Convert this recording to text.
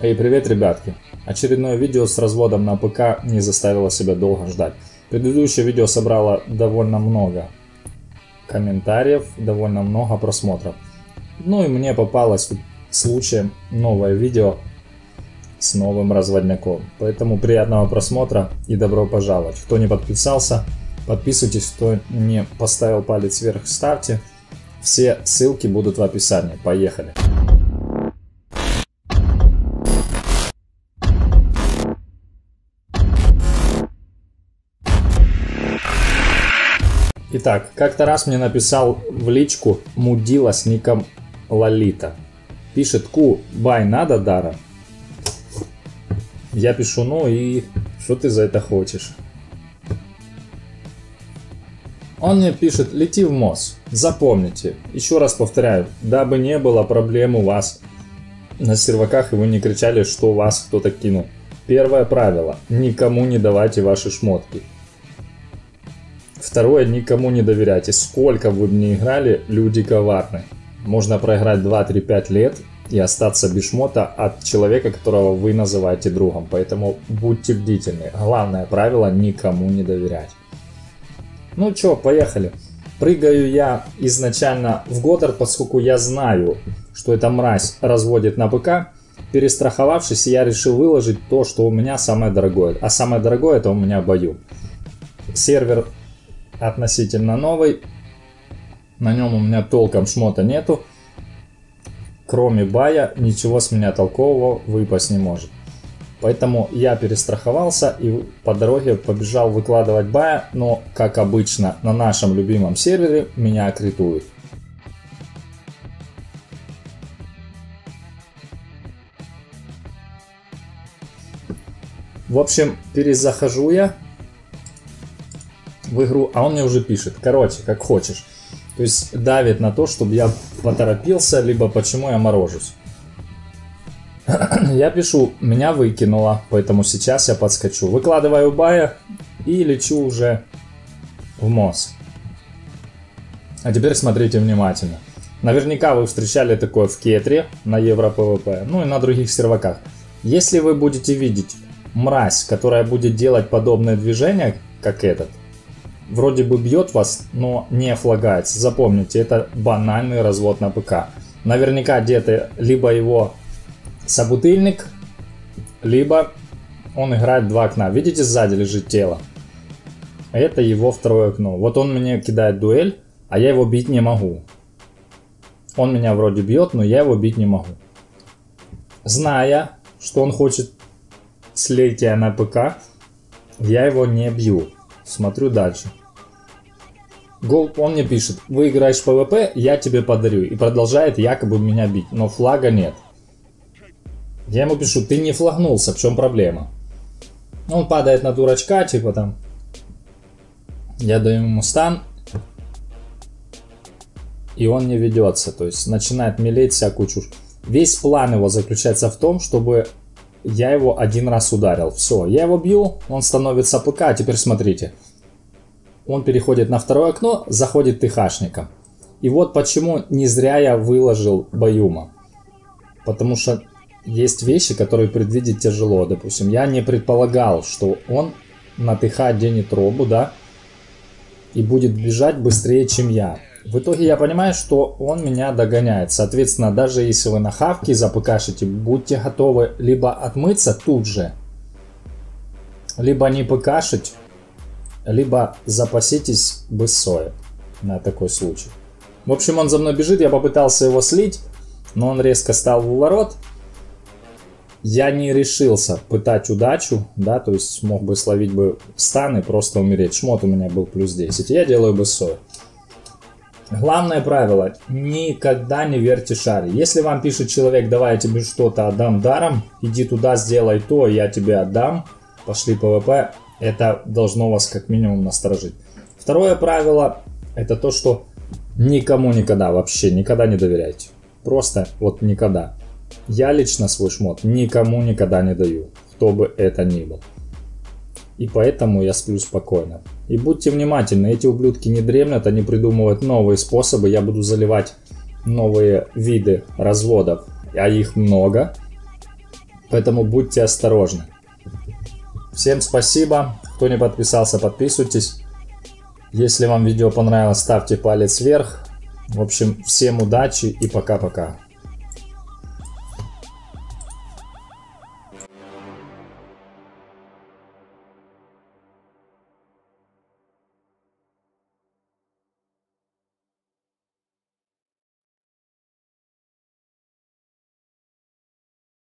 Эй, привет, ребятки! Очередное видео с разводом на ПК не заставило себя долго ждать. Предыдущее видео собрало довольно много комментариев, довольно много просмотров. Ну и мне попалось случаем новое видео с новым разводняком. Поэтому приятного просмотра и добро пожаловать. Кто не подписался, подписывайтесь. Кто не поставил палец вверх, ставьте. Все ссылки будут в описании. Поехали! Итак, как-то раз мне написал в личку мудила с ником Лолита. Пишет, ку, бай, надо дара. Я пишу, ну и что ты за это хочешь? Он мне пишет, лети в МОЗ. Запомните, еще раз повторяю, дабы не было проблем у вас на серваках и вы не кричали, что вас кто-то кинул. Первое правило, никому не давайте ваши шмотки. Второе, никому не доверяйте. Сколько вы бы не играли, люди коварны. Можно проиграть 2, 3, 5 лет и остаться без шмота от человека, которого вы называете другом. Поэтому будьте бдительны. Главное правило, никому не доверять. Ну чё, поехали. Прыгаю я изначально в Годдар, поскольку я знаю, что эта мразь разводит на ПК. Перестраховавшись, я решил выложить то, что у меня самое дорогое. А самое дорогое это у меня бою. Сервер относительно новый. На нем у меня толком шмота нету. Кроме бая ничего с меня толкового выпасть не может. Поэтому я перестраховался и по дороге побежал выкладывать бая, но, как обычно, на нашем любимом сервере меня критуют. В общем, перезахожу я в игру, а он мне уже пишет, короче, как хочешь. То есть давит на то, чтобы я поторопился, либо почему я морожусь. я пишу, меня выкинуло, поэтому сейчас я подскочу. Выкладываю бая и лечу уже в МОС. А теперь смотрите внимательно. Наверняка вы встречали такое в Кетре на Euro-PvP, ну и на других серваках. Если вы будете видеть мразь, которая будет делать подобные движения, как этот, вроде бы бьет вас, но не флагается. Запомните, это банальный развод на ПК. Наверняка где-то либо его собутыльник, либо он играет два окна. Видите, сзади лежит тело. Это его второе окно. Вот он мне кидает дуэль, а я его бить не могу. Он меня вроде бьет, но я его бить не могу. Зная, что он хочет слетел я на ПК, я его не бью. Смотрю дальше. Гол, он мне пишет, выиграешь в ПВП, я тебе подарю. И продолжает якобы меня бить, но флага нет. Я ему пишу, ты не флагнулся, в чем проблема? Он падает на дурачка, типа там. Я даю ему стан. И он не ведется, то есть начинает мелеть всякую чушь. Весь план его заключается в том, чтобы я его один раз ударил. Все, я его бью, он становится ПК, а теперь смотрите он переходит на второе окно, заходит ТХшником. И вот почему не зря я выложил Баюма. Потому что есть вещи, которые предвидеть тяжело. Допустим, я не предполагал, что он на ТХ денет робу, да, и будет бежать быстрее, чем я. В итоге я понимаю, что он меня догоняет. Соответственно, даже если вы на хавке запыкашите, будьте готовы либо отмыться тут же, либо не пыкашить, либо запаситесь бысоя на такой случай. В общем, он за мной бежит, я попытался его слить, но он резко стал в уворот. Я не решился пытать удачу, да, то есть мог бы словить бы стан и просто умереть. Шмот у меня был плюс 10, я делаю БСОЕ. Главное правило, никогда не верьте шаре. Если вам пишет человек, давай я тебе что-то отдам даром, иди туда, сделай то, я тебе отдам, пошли ПВП, это должно вас как минимум насторожить. Второе правило это то, что никому никогда, вообще никогда не доверяйте. Просто вот никогда. Я лично свой шмот никому никогда не даю, кто бы это ни был. И поэтому я сплю спокойно. И будьте внимательны, эти ублюдки не дремлят, они придумывают новые способы. Я буду заливать новые виды разводов, а их много. Поэтому будьте осторожны. Всем спасибо. Кто не подписался, подписывайтесь. Если вам видео понравилось, ставьте палец вверх. В общем, всем удачи и пока-пока.